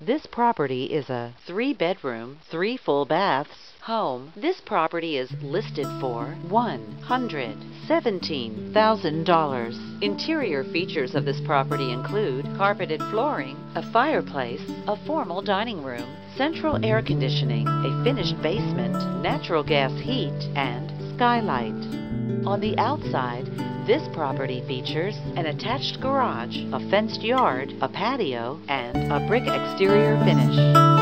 This property is a three bedroom, three full baths home. This property is listed for $117,000. Interior features of this property include carpeted flooring, a fireplace, a formal dining room, central air conditioning, a finished basement, natural gas heat, and skylight. On the outside, this property features an attached garage, a fenced yard, a patio, and a brick exterior finish.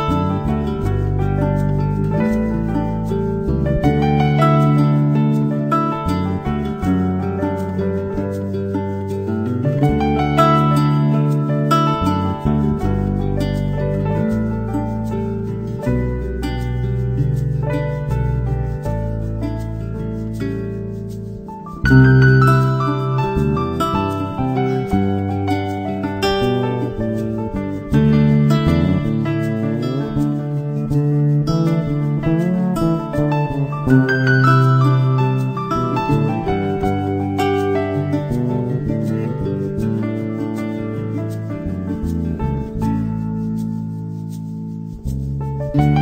You